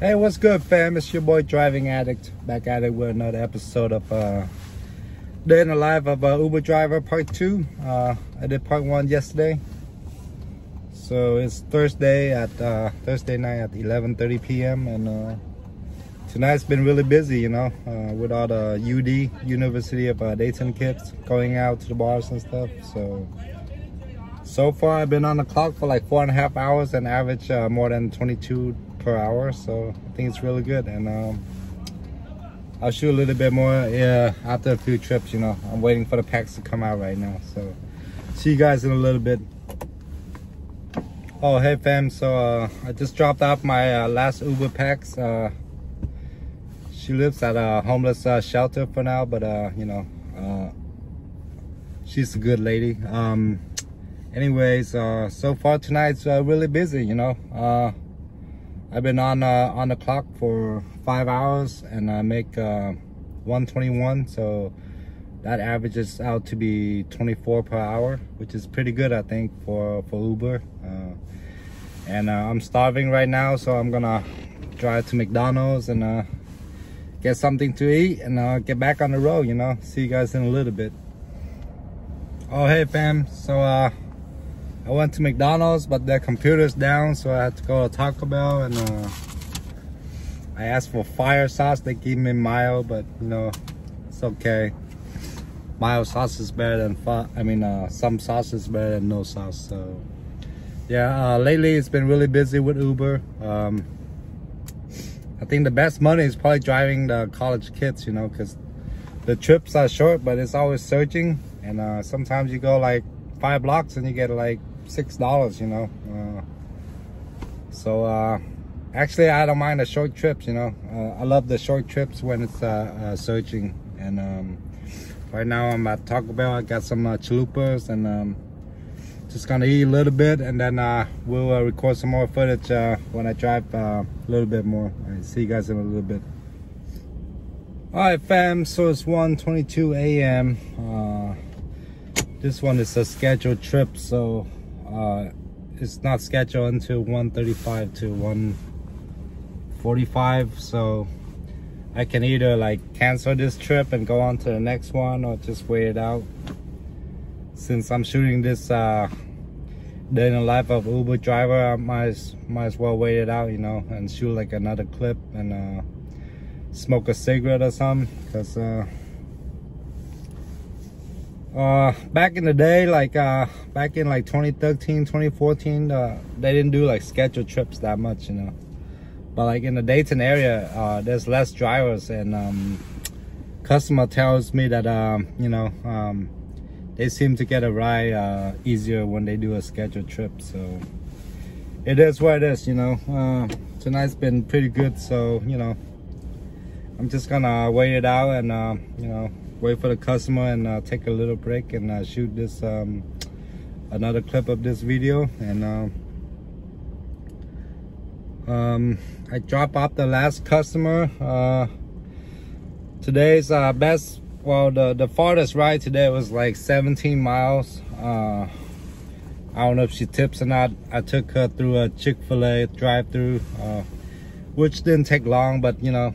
Hey, what's good, fam? It's your boy Driving Addict back at it with another episode of uh, Day in the Life of uh, Uber Driver Part 2. Uh, I did Part 1 yesterday. So it's Thursday at uh, Thursday night at 11:30 p.m. and uh, tonight's been really busy, you know, uh, with all the UD University of uh, Dayton kids going out to the bars and stuff. So so far I've been on the clock for like four and a half hours and average uh, more than 22 per hour so I think it's really good. And um, I'll shoot a little bit more yeah, after a few trips you know. I'm waiting for the pax to come out right now so see you guys in a little bit. Oh hey fam so uh, I just dropped off my uh, last Uber pax. Uh, she lives at a homeless uh, shelter for now but uh, you know uh, she's a good lady. Um, anyways so far tonight's really busy you know I've been on uh, on the clock for five hours and I make uh, 121 so that averages out to be 24 per hour which is pretty good I think for for Uber. Uh, and uh, I'm starving right now so I'm gonna drive to McDonald's and uh, get something to eat and uh, get back on the road you know see you guys in a little bit. Oh hey fam. So I went to McDonald's, but their computer's down, so I had to go to Taco Bell, and uh, I asked for fire sauce. They gave me mild, but you know, it's okay. Mild sauce is better than I mean, uh, some sauce is better than no sauce. So, yeah, uh, lately it's been really busy with Uber. Um, I think the best money is probably driving the college kids, you know, because the trips are short, but it's always surging, and uh, sometimes you go like five blocks and you get like six dollars you know uh, so uh, actually I don't mind the short trips you know uh, I love the short trips when it's uh, uh, surging and um, right now I'm at Taco Bell I got some uh, chalupas and um, just gonna eat a little bit and then we'll record some more footage when I drive a little bit more. I see you guys in a little bit. All right fam so it's 1:22 a.m this one is a scheduled trip so uh, it's not scheduled until 135 to 145 so I can either like cancel this trip and go on to the next one or just wait it out. Since I'm shooting this uh, day in the life of Uber driver I might, might as well wait it out you know and shoot like another clip and uh, smoke a cigarette or something because uh, uh back in the day like uh back in like 2013 2014 uh they didn't do like scheduled trips that much you know. But like in the dayton area uh there's less drivers and um customer tells me that um you know um they seem to get a ride uh easier when they do a scheduled trip so. It is what it is you know. Uh tonight's been pretty good so you know. I'm just gonna wait it out and uh you know wait for the customer and uh, take a little break and uh, shoot this um, another clip of this video. And uh, um, I drop off the last customer uh, today's uh, best well the the farthest ride today was like 17 miles. Uh, I don't know if she tips or not. I took her through a Chick-fil-A drive-through which didn't take long but you know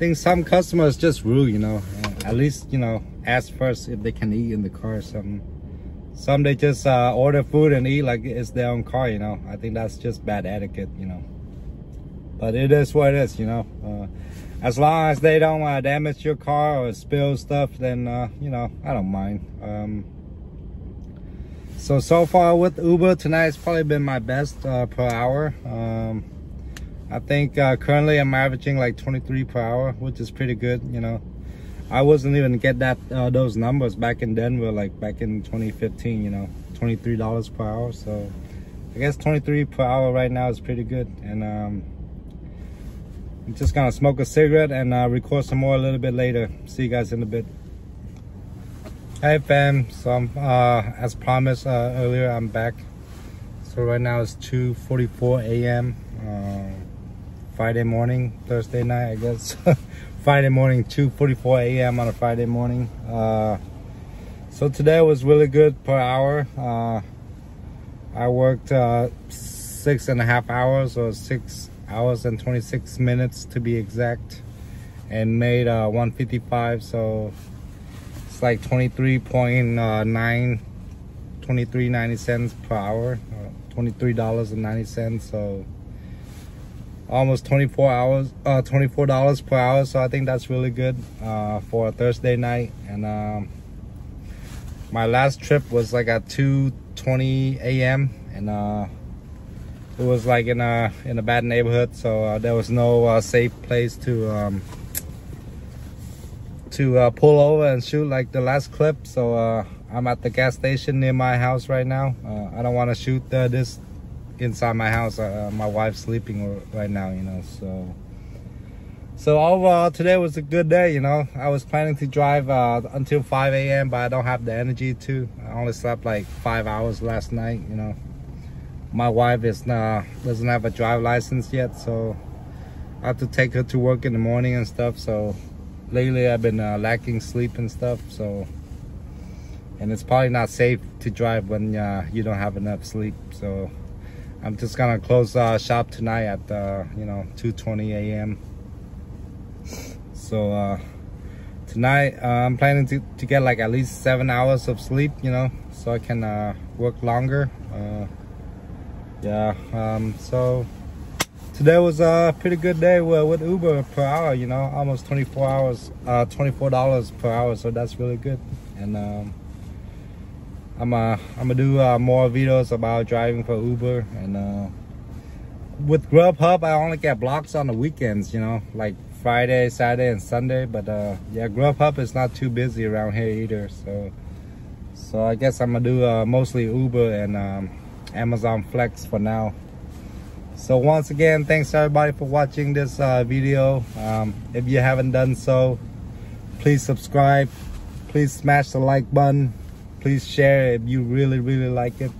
think some customers just rude you know at least you know ask first if they can eat in the car or something. Some they just uh, order food and eat like it's their own car you know. I think that's just bad etiquette you know. But it is what it is you know. Uh, as long as they don't uh, damage your car or spill stuff then uh, you know i don't mind. Um, so so far with uber tonight's probably been my best uh, per hour. Um, i think uh, currently i'm averaging like 23 per hour which is pretty good you know I wasn't even get that uh, those numbers back in Denver, like back in 2015. You know, twenty-three dollars per hour. So I guess 23 per hour right now is pretty good. And um, I'm just gonna smoke a cigarette and uh, record some more a little bit later. See you guys in a bit. Hey fam, so I'm, uh, as promised uh, earlier, I'm back. So right now it's 2.44 a.m. Uh, Friday morning, Thursday night, I guess. Friday morning, 2.44 a.m. on a Friday morning. Uh, so today was really good per hour. Uh, I worked uh, six and a half hours or six hours and 26 minutes to be exact and made uh, 155 so it's like 23.9 23.90 cents per hour uh, $23.90 so almost 24 hours uh 24 dollars per hour so i think that's really good uh for a thursday night. And um my last trip was like at 2 20 a.m and uh it was like in a in a bad neighborhood so uh, there was no uh, safe place to um to uh, pull over and shoot like the last clip. So i'm at the gas station near my house right now. Uh, i don't want to shoot uh, this inside my house. Uh, my wife's sleeping right now, you know, so. So overall, today was a good day, you know. I was planning to drive uh, until 5 a.m., but I don't have the energy to. I only slept like five hours last night, you know. My wife is uh, doesn't have a drive license yet, so I have to take her to work in the morning and stuff. So lately I've been uh, lacking sleep and stuff, so. And it's probably not safe to drive when uh, you don't have enough sleep, so. I'm just gonna close uh, shop tonight at uh, you know 2:20 a.m. So uh, tonight uh, I'm planning to, to get like at least seven hours of sleep, you know, so I can uh, work longer. Uh, yeah. Um, so today was a pretty good day with, with Uber per hour, you know, almost 24 hours, uh, 24 dollars per hour. So that's really good. And um, I'm uh I'm gonna do uh, more videos about driving for Uber and uh, with Grubhub I only get blocks on the weekends you know like Friday Saturday and Sunday but uh, yeah Grubhub is not too busy around here either so so I guess I'm gonna do uh, mostly Uber and um, Amazon Flex for now. So once again thanks everybody for watching this uh, video. Um, if you haven't done so please subscribe. Please smash the like button please share if you really really like it.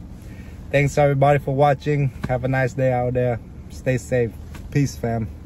Thanks everybody for watching. Have a nice day out there. Stay safe. Peace fam